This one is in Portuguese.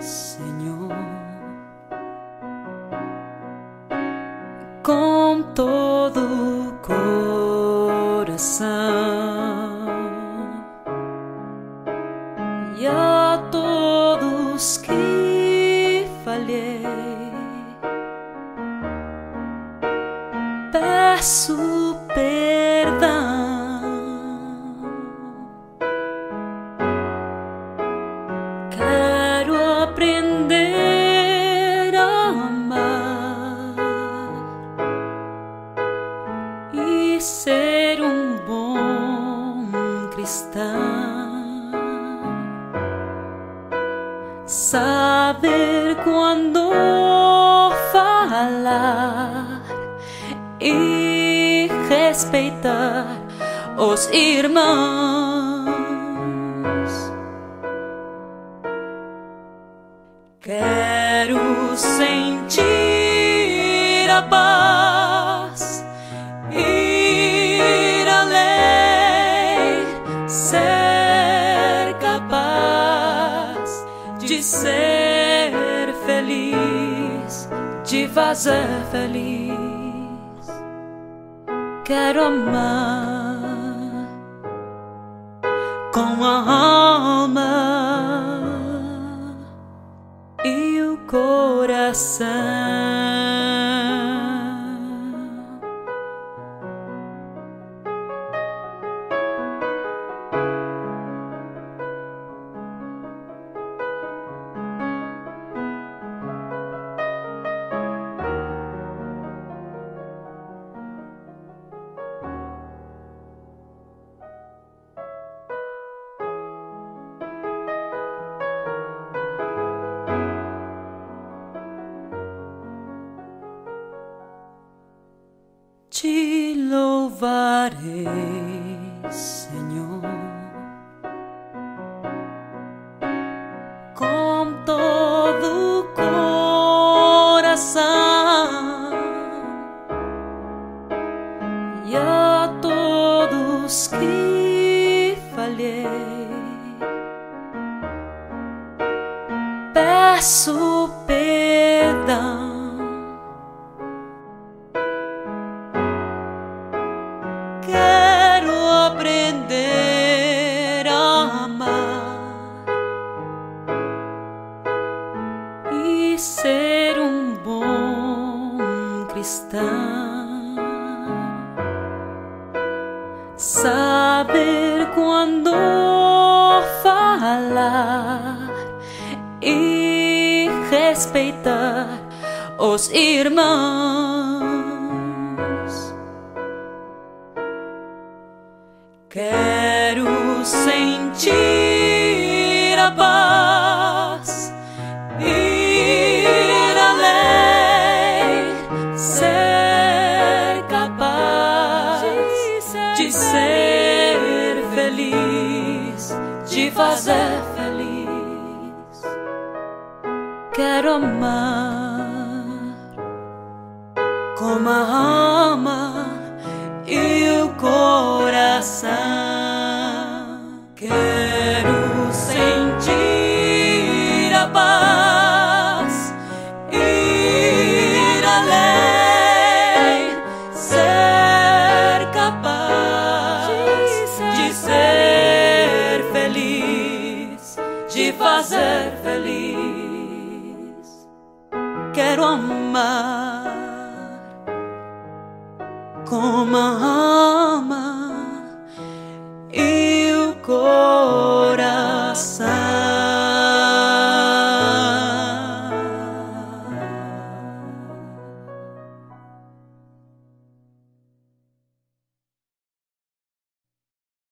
Senhor, com todo o coração e a todos que falhei. Peço perdão. E ser um bom cristão. Saber quando falar e respeitar os irmãos. Ser feliz, de fazer feliz. Quero amar com a alma e o coração. Te louvarei, Senhor, com todo o coração e a todos que falhei. Peço Saber quando falar e respeitar os irmãos. Quero sentir Amar com a alma e o coração. Quero sentir a paz, ir além, ser capaz de ser feliz, de fazer feliz. Quero amar. Com a